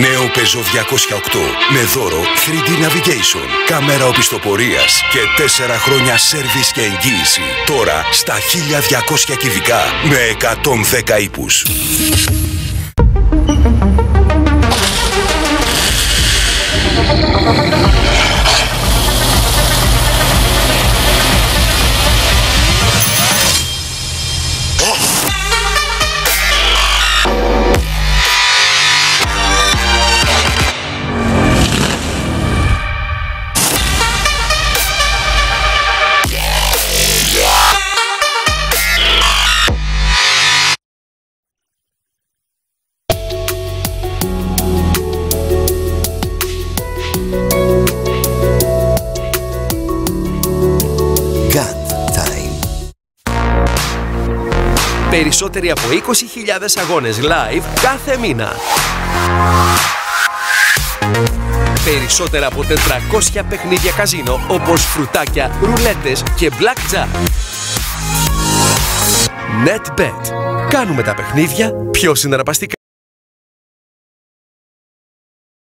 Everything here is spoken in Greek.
Νέο Peugeot 208 με δώρο 3D Navigation, κάμερα οπισθοπορίας και 4 χρόνια σέρβις και εγγύηση. Τώρα στα 1200 κυβικά με 110 ύπους. Περισσότεροι από 20.000 αγώνες live κάθε μήνα. Περισσότερα από 400 παιχνίδια καζίνο όπως φρουτάκια, ρουλέτες και blackjack. NetBet. Κάνουμε τα παιχνίδια πιο συναρπαστικά.